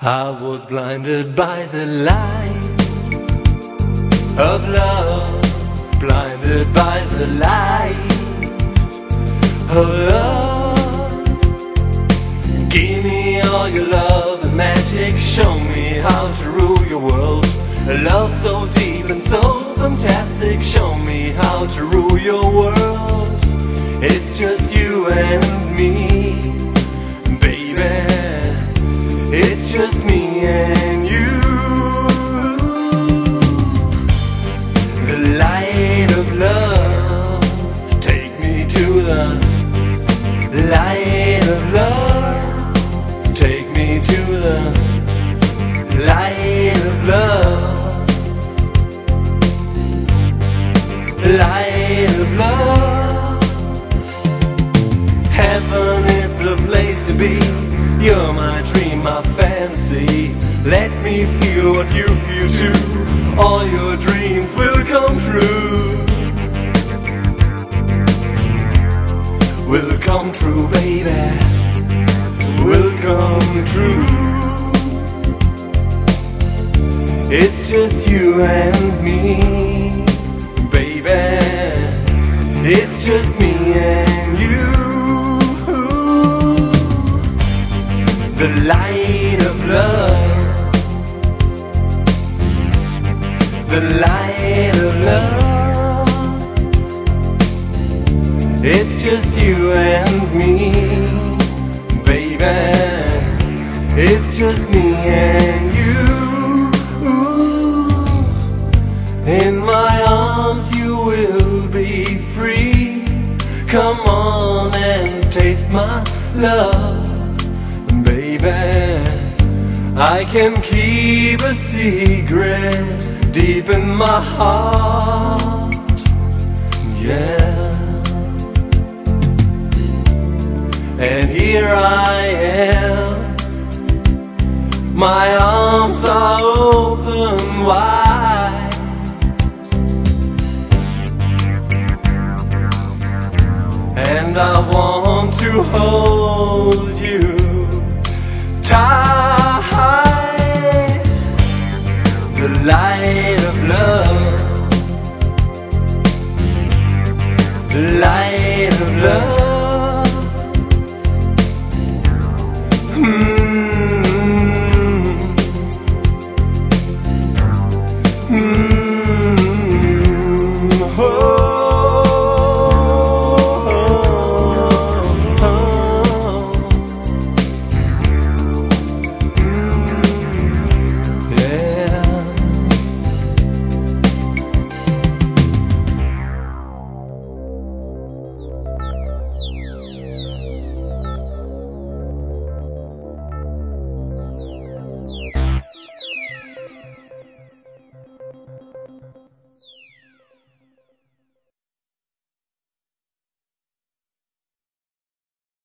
I was blinded by the light of love, blinded by the light of love. Give me all your love and magic, show me how to rule your world. A love so deep and so fantastic, show me how to rule your world. It's just you and me, the light of love. Light of love. Heaven is the place to be. You're my dream, my fantasy. Let me feel what you feel too. All your dreams will come true. Will come true, baby. Come true. It's just you and me, baby. It's just me and you. The light of love. The light of love. It's just you and me, baby. It's just me and you. In my arms you will be free. Come on and taste my love, baby. I can keep a secret deep in my heart. Yeah. And here I am. My arms are open wide. And I want to hold